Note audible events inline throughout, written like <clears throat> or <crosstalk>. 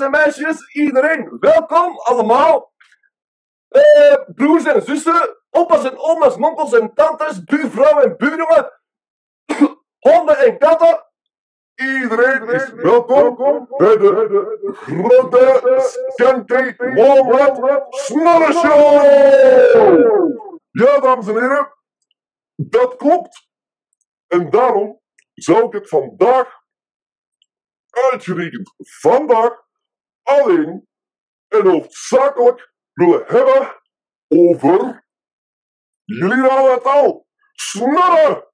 En meisjes, iedereen, welkom allemaal. Eh, broers en zussen, opa's en oma's, monkels en tantes, buurvrouwen en buurjongen, <coughs> honden en katten. Iedereen is welkom bij de grote Skanky Walnut Snorreshow. Ja, dames en heren, dat klopt. En daarom zou ik het vandaag uitgerekend vandaag alleen en hoofdzakelijk willen hebben over jullie raden het al, snorren.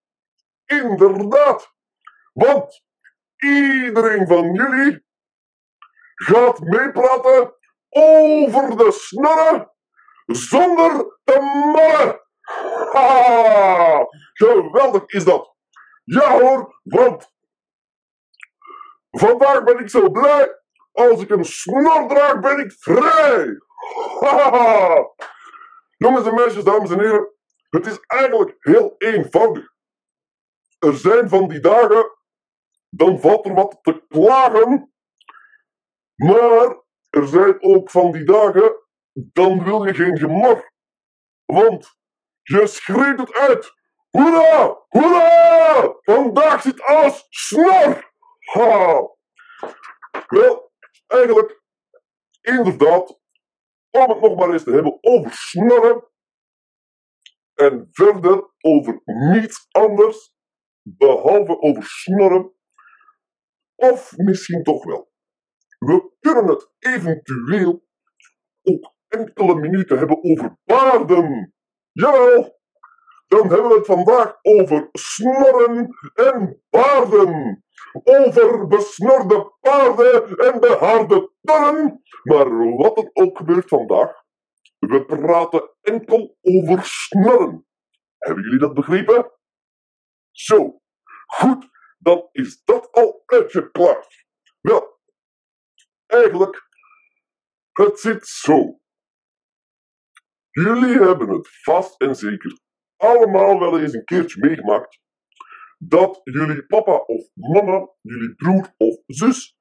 Inderdaad, want iedereen van jullie gaat meepraten over de snorren zonder te marren. Ha! Geweldig is dat. Ja hoor, want Vandaag ben ik zo blij. Als ik een snor draag, ben ik vrij. Jongens en meisjes, dames en heren. Het is eigenlijk heel eenvoudig. Er zijn van die dagen, dan valt er wat te klagen. Maar er zijn ook van die dagen, dan wil je geen gemor. Want je schreeuwt het uit. Hoera! Hoera! Vandaag zit alles snor! Ha! Wel, eigenlijk, inderdaad, om het nog maar eens te hebben over snorren. En verder over niets anders, behalve over snorren. Of misschien toch wel. We kunnen het eventueel ook enkele minuten hebben over paarden. Jawel, dan hebben we het vandaag over snorren en paarden over besnorde en behaarde tonnen. Maar wat er ook gebeurt vandaag, we praten enkel over snorren. Hebben jullie dat begrepen? Zo, goed, dan is dat al uitgeklaard. Wel, eigenlijk, het zit zo. Jullie hebben het vast en zeker allemaal wel eens een keertje meegemaakt dat jullie papa of mama, jullie broer of zus,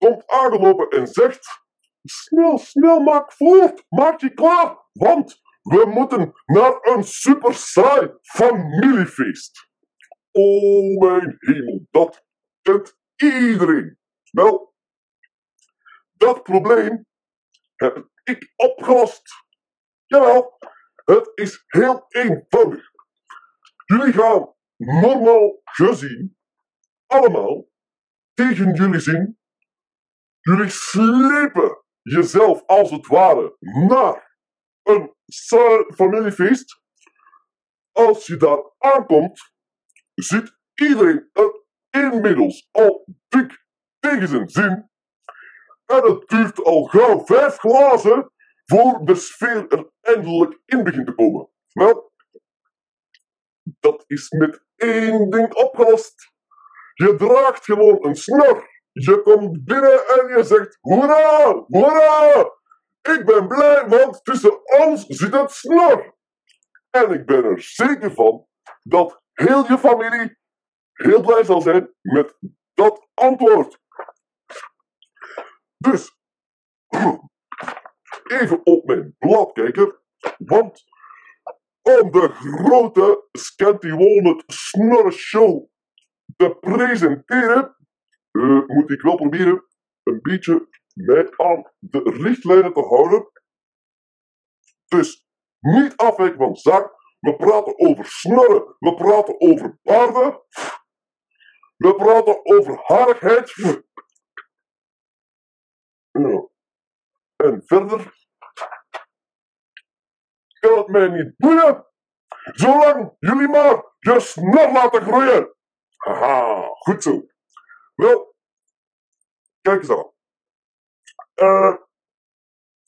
komt aangelopen en zegt: Snel, snel, maak voort, maak je klaar, want we moeten naar een super saai familiefeest. Oh mijn hemel, dat kent iedereen. Wel, dat probleem heb ik opgelost. Jawel, het is heel eenvoudig. Jullie gaan normaal gezien allemaal tegen jullie zin. Jullie slepen jezelf als het ware naar een familiefeest. Als je daar aankomt, zit iedereen er inmiddels al dik tegen zijn zin. En het duurt al gauw vijf glazen voor de sfeer er eindelijk in begint te komen. Wel, dat is met één ding opgelost. Je draagt gewoon een snor. Je komt binnen en je zegt: Hoera, hoera! Ik ben blij, want tussen ons zit het snor. En ik ben er zeker van dat heel je familie heel blij zal zijn met dat antwoord. Dus, <clears throat> even op mijn blad kijken, want om de grote Scanty Walnut Snor Show te presenteren, uh, moet ik wel proberen een beetje mij aan de richtlijnen te houden. Dus niet afwijken van zaak. We praten over snorren, we praten over paarden, we praten over harigheid. Ja. En verder kan het mij niet boeien, zolang jullie maar je snor laten groeien. Haha, goed zo. Wel, kijk eens aan. Uh,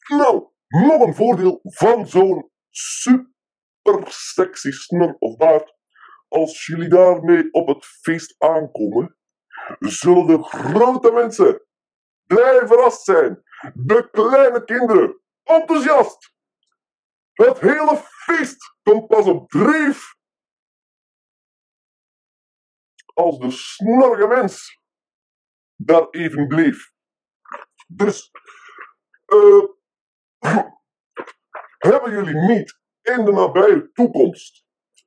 nou, nog een voordeel van zo'n super sexy snor of baard. Als jullie daarmee op het feest aankomen, zullen de grote mensen blij verrast zijn. De kleine kinderen enthousiast. Het hele feest komt pas op dreef als de snorige mens daar even bleef. Dus, eh, hebben jullie niet in de nabije toekomst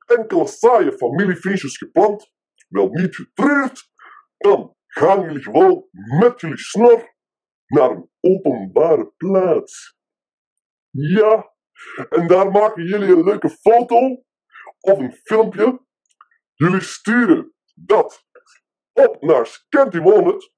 enkele saaie familiefeestjes gepland, wel niet getreurd, dan gaan jullie gewoon met jullie snor naar een openbare plaats. Ja, en daar maken jullie een leuke foto of een filmpje. Jullie sturen dat op naar Scanty Walnut.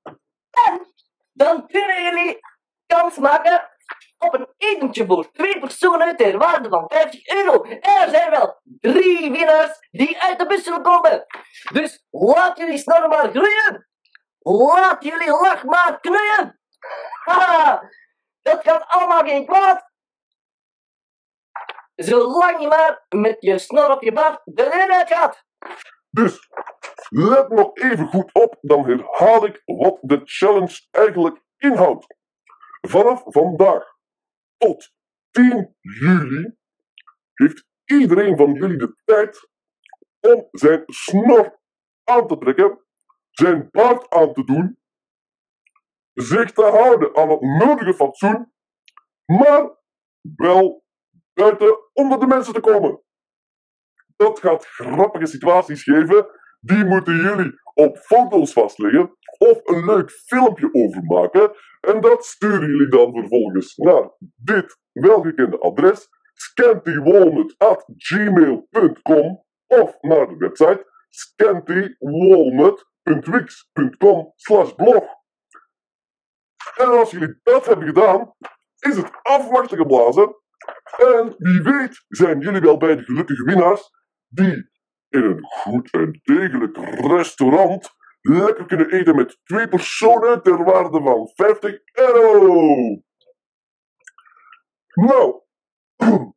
En dan kunnen jullie kans maken op een etentje voor twee personen ter waarde van 50 euro. Er zijn wel drie winnaars die uit de bus zullen komen. Dus laat jullie snorren maar groeien. Laat jullie lach maar knoeien. Haha, dat gaat allemaal geen kwaad. Zolang je maar met je snor op je baard de deur uit gaat. Dus let nog even goed op, dan herhaal ik wat de challenge eigenlijk inhoudt. Vanaf vandaag tot 10 juli heeft iedereen van jullie de tijd om zijn snor aan te trekken, zijn baard aan te doen, zich te houden aan het nodige fatsoen, maar wel buiten onder de mensen te komen. Dat gaat grappige situaties geven, die moeten jullie op foto's vastleggen of een leuk filmpje over maken. En dat sturen jullie dan vervolgens naar dit welgekende adres scantywalnut.gmail.com of naar de website scantywalnut.wix.com blog. En als jullie dat hebben gedaan, is het afwachten geblazen. En wie weet zijn jullie wel bij de gelukkige winnaars die in een goed en degelijk restaurant lekker kunnen eten met twee personen ter waarde van 50 euro. Nou, <clears throat>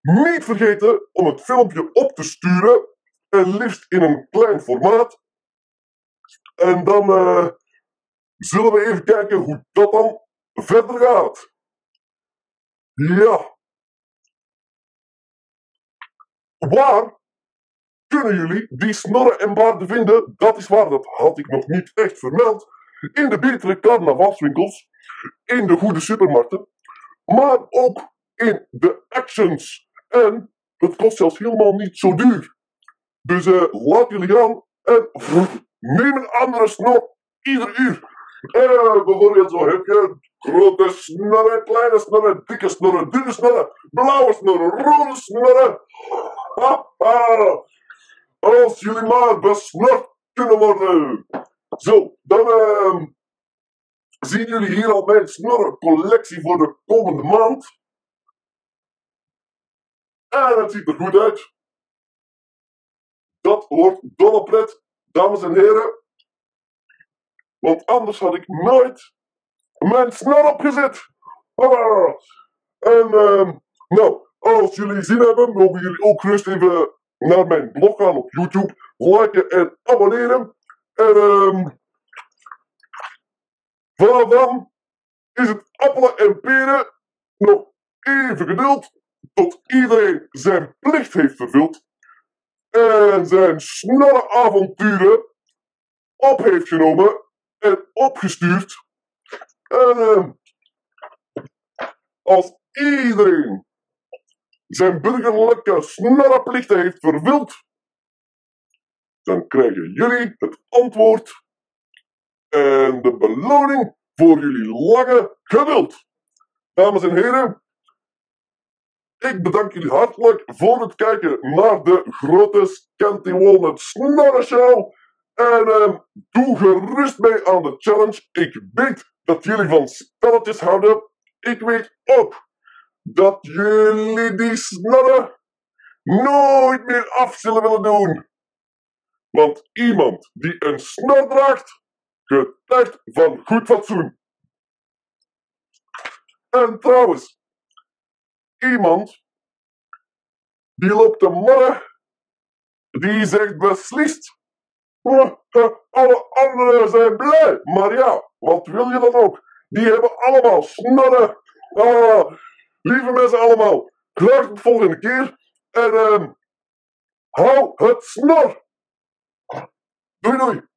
niet vergeten om het filmpje op te sturen en liefst in een klein formaat. En dan eh, zullen we even kijken hoe dat dan verder gaat. Ja. Waar kunnen jullie die snorren en baarden vinden? Dat is waar, dat had ik nog niet echt vermeld. In de betere carnavalswinkels, in de goede supermarkten, maar ook in de actions. En het kost zelfs helemaal niet zo duur. Dus uh, laat jullie gaan en neem een andere snor ieder uur. Uh, bijvoorbeeld zo heb je grote snorren, kleine snorren, dikke snorren, dunne snorren, blauwe snorren, rode snorren. Als jullie maar besnort kunnen worden. Zo, dan uh, zien jullie hier al mijn snorrencollectie voor de komende maand. En het ziet er goed uit. Dat wordt dolle pret, dames en heren. Want anders had ik nooit mijn snor opgezet. En uh, nou, als jullie zin hebben, mogen jullie ook gerust even naar mijn blog gaan op YouTube, liken en abonneren. En um, vanaf dan is het appelen en peren nog even geduld tot iedereen zijn plicht heeft vervuld en zijn snelle avonturen op heeft genomen en opgestuurd. En uh, als iedereen zijn burgerlijke snelle plichten heeft vervuld, dan krijgen jullie het antwoord en de beloning voor jullie lange geduld. Dames en heren, ik bedank jullie hartelijk voor het kijken naar de grote Scanty Walnut Snorre Show. En uh, doe gerust mee aan de challenge. Ik weet dat jullie van spelletjes houden. Ik weet ook dat jullie die snorren nooit meer af zullen willen doen. Want iemand die een snor draagt, getuigt van goed fatsoen. En trouwens, iemand die loopt de morgen, die zegt beslist, alle anderen zijn blij. Maar ja, wat wil je dan ook? Die hebben allemaal snorren. Ah, Lieve mensen allemaal, graag tot de volgende keer. En um, hou het snor. Doei doei.